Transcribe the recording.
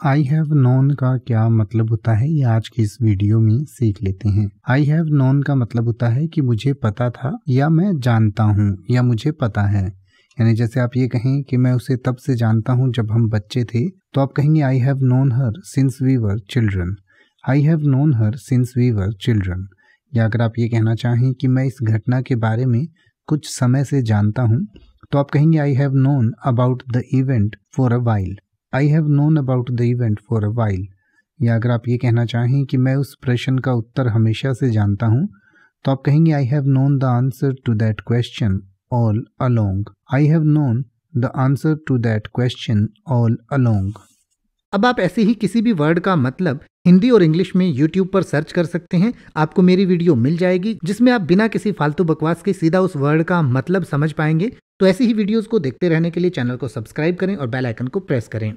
I have known का क्या मतलब होता है, ये आज की इस वीडियो में सीख लेते हैं। आई हैव नोन का मतलब होता है कि मुझे पता था या मैं जानता हूँ, या मुझे पता है। यानी जैसे आप ये कहें कि मैं उसे तब से जानता हूँ जब हम बच्चे थे तो आप कहेंगे I have known her since we were children I have known her since we were children या अगर आप ये कहना चाहें कि मैं इस घटना के बारे में कुछ समय से जानता हूँ तो आप कहेंगे I have known about the event for a while I have known about the event for a while या अगर आप ये कहना चाहें कि मैं उस प्रश्न का उत्तर हमेशा से जानता हूँ तो आप कहेंगे I have known the answer to that question all along I have known the answer to that question all along अब आप ऐसे ही किसी भी वर्ड का मतलब हिंदी और इंग्लिश में यूट्यूब पर सर्च कर सकते हैं। आपको मेरी वीडियो मिल जाएगी, जिसमें आप बिना किसी फालतू बकवास के सीधा उस वर्ड का मतलब समझ पाएँगे। तो ऐसी ही वीडियोस को देखते रहने के लिए चैनल को सब्सक्राइब करें और बेल आइकन को प्रेस करें।